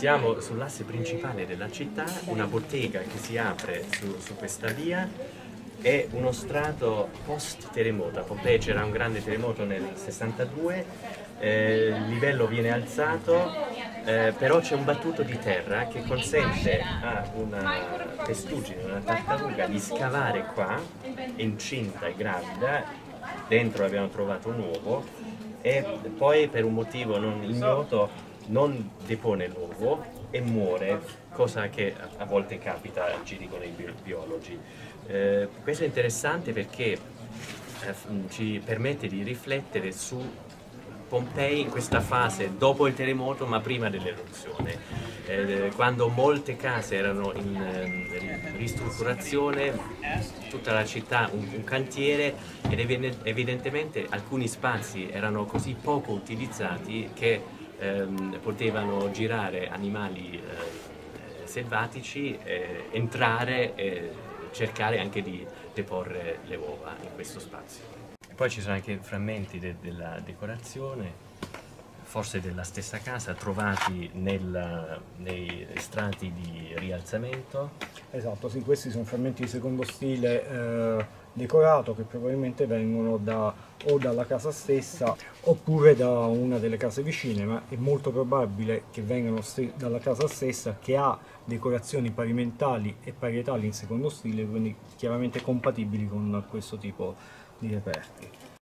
Siamo sull'asse principale della città, una bottega che si apre su, su questa via è uno strato post terremoto. A Pompei c'era un grande terremoto nel 62, eh, il livello viene alzato, eh, però c'è un battuto di terra che consente a una testuggine, una tartaruga di scavare qua, incinta e gravida, dentro abbiamo trovato un uovo e poi per un motivo non ignoto non depone l'uovo e muore, cosa che a volte capita, ci dicono i biologi. Eh, questo è interessante perché eh, ci permette di riflettere su Pompei in questa fase dopo il terremoto ma prima dell'eruzione, eh, quando molte case erano in eh, ristrutturazione, tutta la città un, un cantiere ed evidentemente alcuni spazi erano così poco utilizzati che ehm, potevano girare animali eh, selvatici, eh, entrare e cercare anche di deporre le uova in questo spazio. E poi ci sono anche frammenti de della decorazione, forse della stessa casa, trovati nel, nei strati di rialzamento. Esatto, sì, questi sono frammenti di secondo stile eh, decorato che probabilmente vengono da, o dalla casa stessa oppure da una delle case vicine, ma è molto probabile che vengano dalla casa stessa che ha decorazioni parimentali e parietali in secondo stile, quindi chiaramente compatibili con questo tipo di reperti.